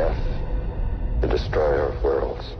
death, the destroyer of worlds.